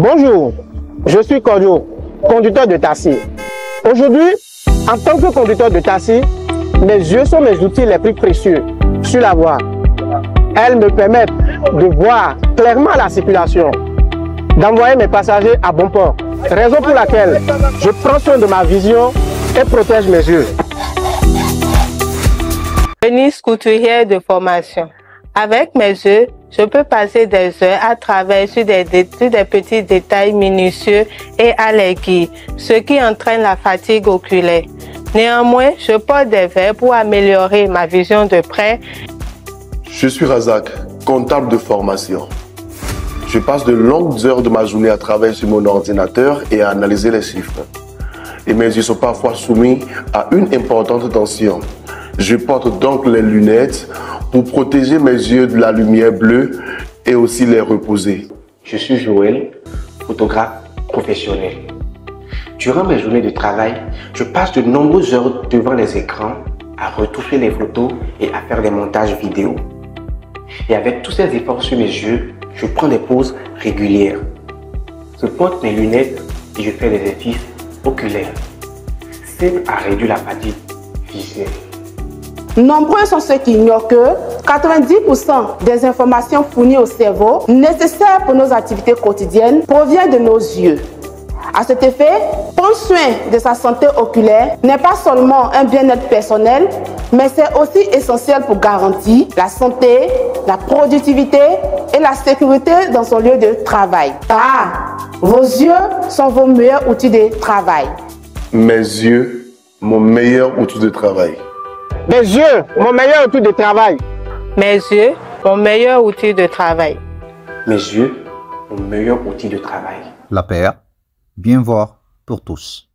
Bonjour, je suis Cordio, conducteur de taxi. Aujourd'hui, en tant que conducteur de taxi, mes yeux sont mes outils les plus précieux sur la voie. Elles me permettent de voir clairement la circulation, d'envoyer mes passagers à bon port. Raison pour laquelle je prends soin de ma vision et protège mes yeux. De formation. Avec mes yeux, je peux passer des heures à travailler sur des, petits détails minutieux et allégis, ce qui entraîne la fatigue oculaire. Néanmoins, je porte des verres pour améliorer ma vision de près. Je suis Razak, comptable de formation. Je passe de longues heures de ma journée à travailler sur mon ordinateur et à analyser les chiffres. Et mes yeux sont parfois soumis à une importante tension. Je porte donc les lunettes pour protéger mes yeux de la lumière bleue et aussi les reposer. Je suis Joël, photographe professionnel. Durant mes journées de travail, je passe de nombreuses heures devant les écrans à retoucher les photos et à faire des montages vidéo. Et avec tous ces efforts sur mes yeux, je prends des pauses régulières. Je porte mes lunettes et je fais des exercices oculaires. C'est à réduire la fatigue visuelle. Nombreux sont ceux qui ignorent que 90% des informations fournies au cerveau nécessaires pour nos activités quotidiennes proviennent de nos yeux. À cet effet, prendre soin de sa santé oculaire n'est pas seulement un bien-être personnel, mais c'est aussi essentiel pour garantir la santé, la productivité et la sécurité dans son lieu de travail. Ah, vos yeux sont vos meilleurs outils de travail. Mes yeux, mon meilleur outil de travail. Mes yeux, mon meilleur outil de travail. Mes yeux, mon meilleur outil de travail. Mes yeux, mon meilleur outil de travail. La paire, bien voir pour tous.